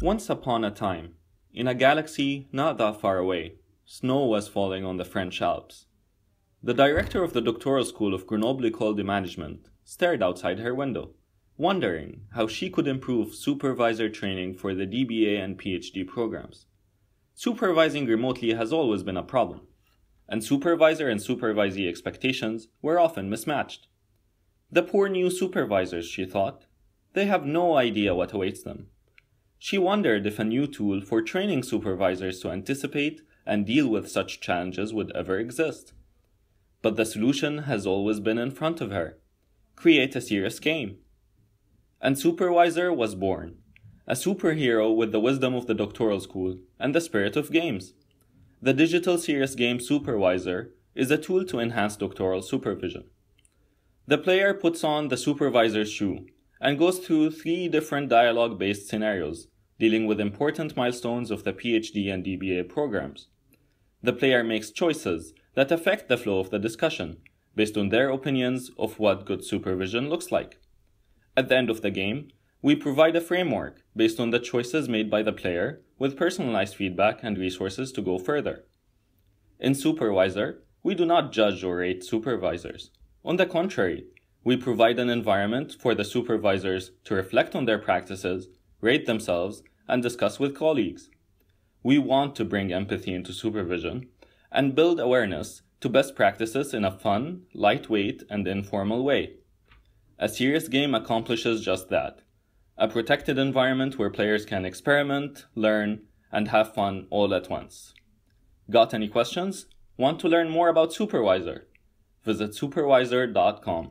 Once upon a time, in a galaxy not that far away, snow was falling on the French Alps. The director of the doctoral school of Grenoble École Management stared outside her window, wondering how she could improve supervisor training for the DBA and PhD programs. Supervising remotely has always been a problem, and supervisor and supervisee expectations were often mismatched. The poor new supervisors, she thought, they have no idea what awaits them she wondered if a new tool for training supervisors to anticipate and deal with such challenges would ever exist. But the solution has always been in front of her create a serious game. And Superwisor was born, a superhero with the wisdom of the doctoral school and the spirit of games. The digital serious game Superwisor is a tool to enhance doctoral supervision. The player puts on the supervisor's shoe and goes through three different dialogue based scenarios dealing with important milestones of the PhD and DBA programs. The player makes choices that affect the flow of the discussion based on their opinions of what good supervision looks like. At the end of the game, we provide a framework based on the choices made by the player with personalized feedback and resources to go further. In Superwisor, we do not judge or rate supervisors. On the contrary, we provide an environment for the supervisors to reflect on their practices, rate themselves, and discuss with colleagues. We want to bring empathy into supervision and build awareness to best practices in a fun, lightweight, and informal way. A serious game accomplishes just that a protected environment where players can experiment, learn, and have fun all at once. Got any questions? Want to learn more about Superwisor? Visit superwisor.com.